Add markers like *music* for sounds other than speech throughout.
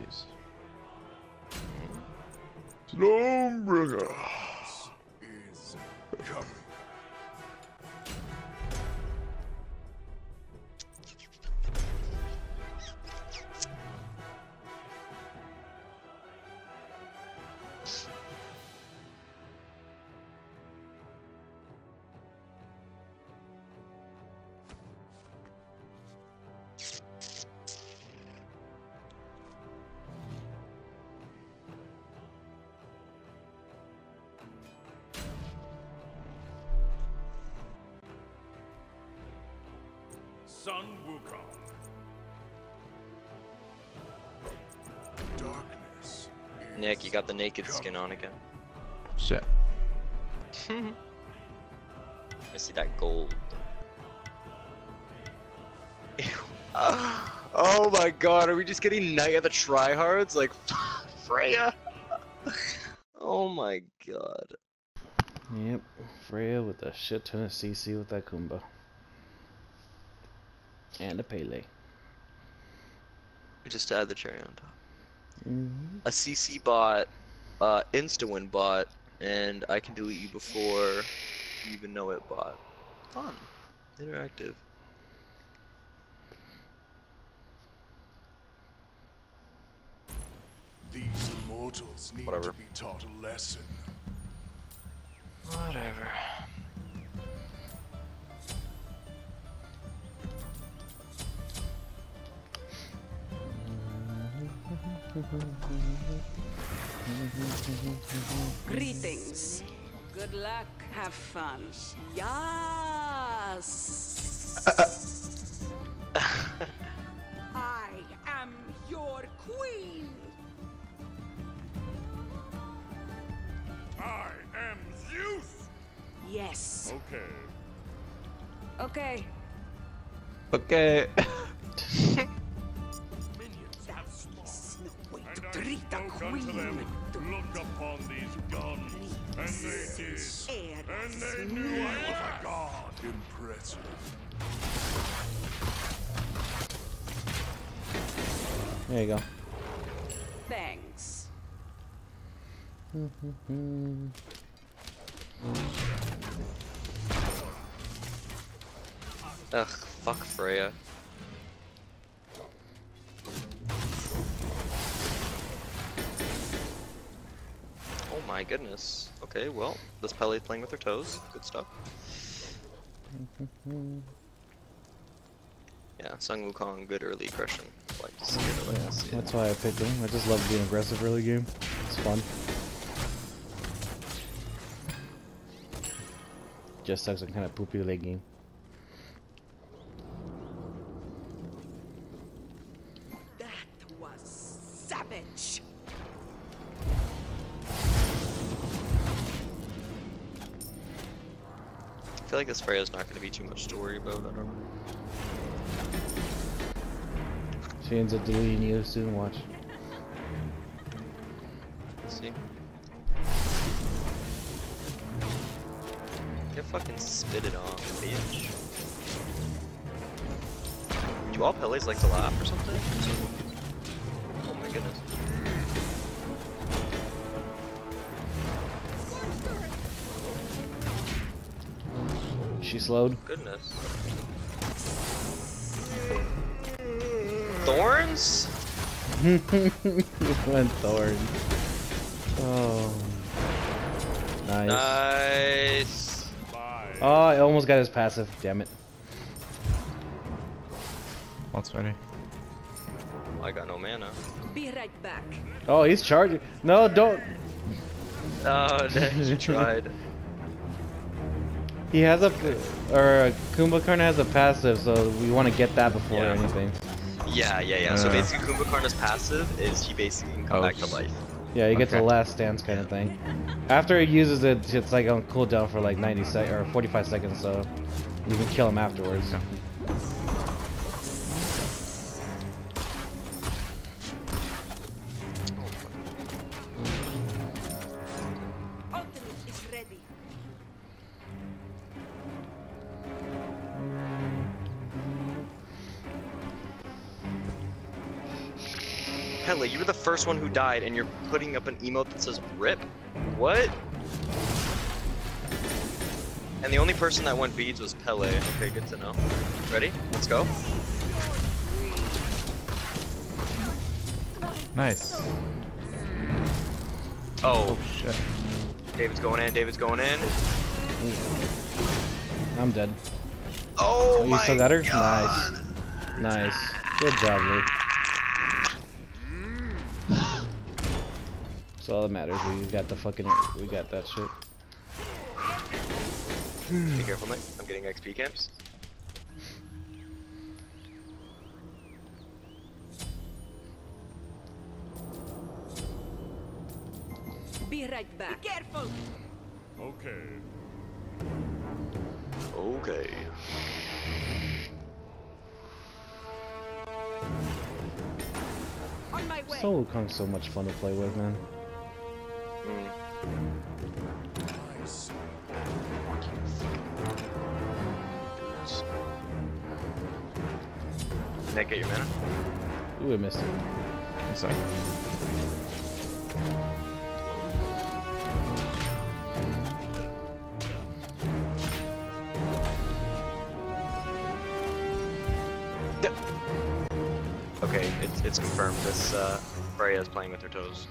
CCs. Stormbringer. Sun Wukong. Darkness. Nick, you got the naked skin on again. Shit. *laughs* I see that gold. *laughs* Oh my god, are we just getting Night of the Tryhards? Like, *laughs* Freya? oh my god. Yep. Freya with a shit ton of CC with that Kumba. And a Pele. Just to add the cherry on top. Mm-hmm. A CC bot, uh, insta-win bot, and I can delete you before you even know it bot. Fun. Interactive. These immortals need Whatever. to be taught a lesson. Whatever. Greetings. Good luck. Have fun. Yes. I am your queen. I am Zeus. Yes. Okay. Okay. Okay. *laughs* to treat a spoke unto queen. them, with look upon these guns. And they did. Air And they knew I was a god. Impressive. There you go. Thanks. Ugh, fuck Freya. Oh my goodness. Okay, well, this Pele's playing with her toes. Good stuff. Yeah, Sun Wukong, good early aggression. Like to see it, I like to see it. That's why I picked him. I just love being aggressive early game. It's fun. Just sucks and kind of poopy late game. I feel like this Freya's not going to be too much to worry about. I don't know. She ends up deleting you soon. Watch. Let's see. Get fucking spit it on, bitch. Do all Pele's like to laugh or something? She slowed. Goodness. Thorns? *laughs* Went thorn. Oh. Nice. Nice. Oh, I almost got his passive. Damn it. What's ready? I got no mana. Be right back. Oh, he's charging. No, don't. Oh, *laughs* you *laughs* tried. He has a, or Kumbhakarna has a passive, so we want to get that before Yeah. anything. Yeah, yeah, yeah. So Uh. basically, Kumbhakarna's passive is he basically can come Oh, back to life. Yeah, he gets a Okay. last stance kind of thing. After he uses it, it's like on cooldown for like 90 sec or 45 seconds, so you can kill him afterwards. Ultimate first one who died, and you're putting up an emote that says "RIP." What? And the only person that went beads was Pele. Okay, good to know. Ready? Let's go. Nice. Oh, oh Shit. David's going in. David's going in. I'm dead. Oh, Oh, you my still got her? God. Nice. Nice. Good job, Lee. That's all that matters. We got the fucking. We got that shit. Be careful, mate. I'm getting XP camps. Be right back. Be careful. Okay. Okay. On my way. Solo Kong's so much fun to play with, man. Mm. Nice. Nick, get your mana. Ooh, I missed it. One sec. Okay, it's it's confirmed. This uh, Freya is playing with her toes.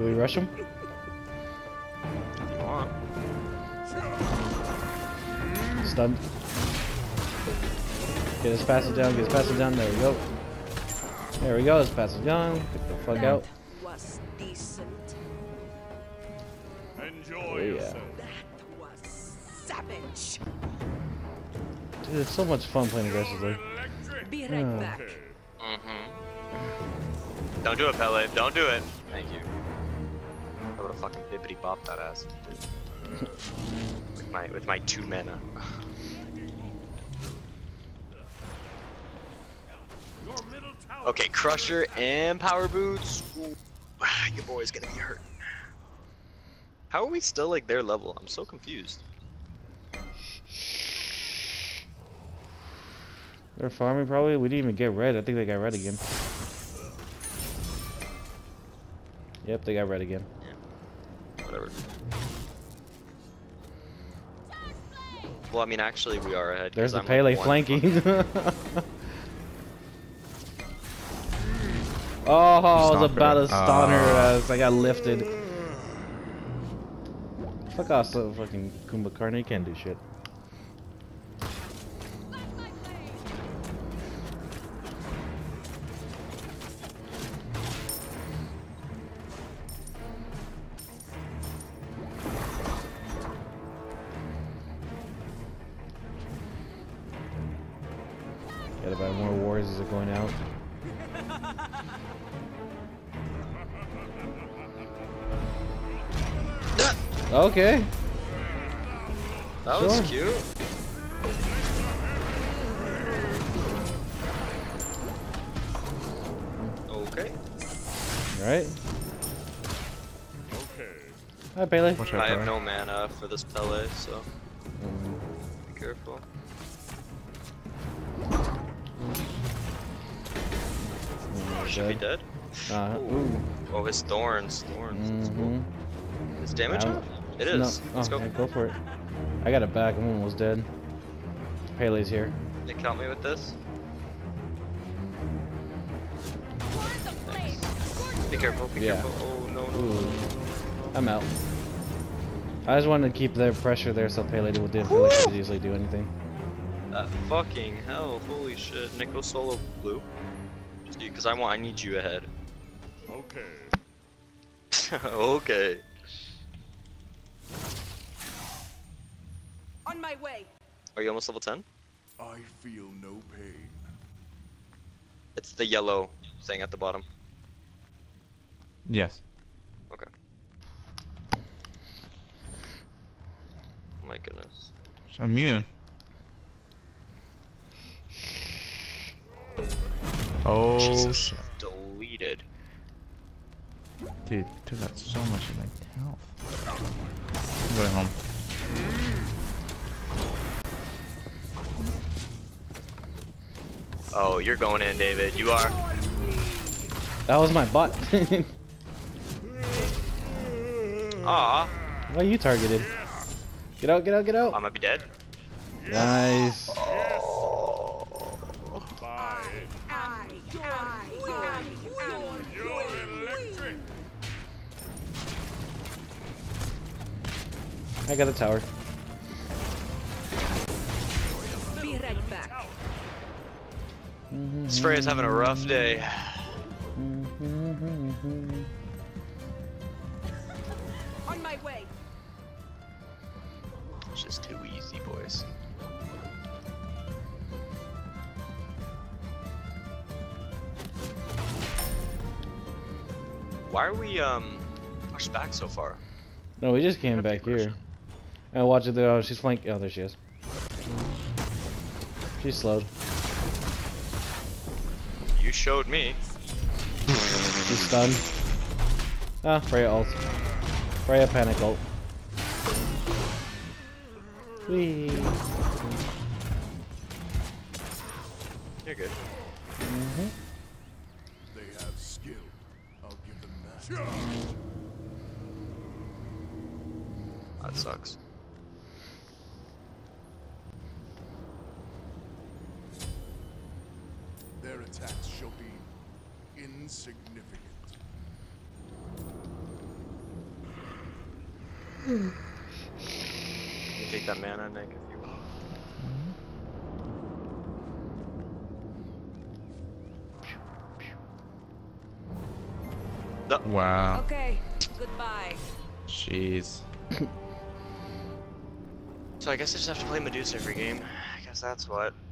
Do we rush him? If you want. Stunned. Get his passive down, get his passive down. There we go. There we go, his passive down. Get the fuck out. Was decent. Enjoy Oh, yeah. That was savage. Dude, it's so much fun playing aggressively. Be right Hmm. back. Mm-hmm. Don't do it, Pele. Don't do it. Thank you. Would have fucking bippity bopped that ass. with my with my two mana. Okay, Crusher and Power Boots. Ooh, *sighs* your boy's gonna be hurt. How are we still like their level? I'm so confused. They're farming probably. We didn't even get red. I think they got red again. Yep, they got red again. Whatever. Well, I mean, actually, we are ahead. There's the I'm, Pele one flanking. *laughs* oh, I was about her. to stun her Ah. as I got lifted. Fuck off, so fucking Kumbhakarna. You can't do shit. Gotta buy more wars as they're going out. Okay. That was cute. Okay. Right. Okay. Hi, Pele. I have no mana for this Pele, so Um, be careful. Should be dead. dead. Uh. Oh, his thorns. Thorns. Cool. Mhm. Is damage up? It is. No. Let's oh, go. yeah, go for it. I got it back. I'm almost dead. Pele's here. They help me with this. Be careful, be Yeah. careful. Oh, no, no. I'm out. I just wanted to keep the pressure there so Pele didn't feel like he could easily do anything. That fucking hell. Holy shit. Nick, go solo blue. Just because I want, I need you ahead. Okay. *laughs* okay. On my way. Are you almost level 10? I feel no pain. It's the yellow thing at the bottom. Yes. Okay. Oh my goodness. It's immune. Oh Jesus. shit. Deleted. Dude, took out so much of my health. I'm going home. Oh, you're going in, David. You are. That was my butt. *laughs* Aw, Why you targeted? Get out, get out, get out. I might be dead. Nice. Bye. I got a tower. Be right back. This Freya's having a rough day. On my way. It's just too easy, boys. Why are we um pushed back so far? No, we just came back here. And watch it there. Oh, she's flanking. Oh, there she is. She's slowed. You showed me. She's stunned. Ah, Freya ult. Freya panic ult. Whee. You're good. They have skill. I'll give them that. That sucks. Insignificant. You take that mana, Nick, if you want. Wow. Okay. Goodbye. Jeez. *laughs* So I guess I just have to play Medusa every game. I guess that's what. My god.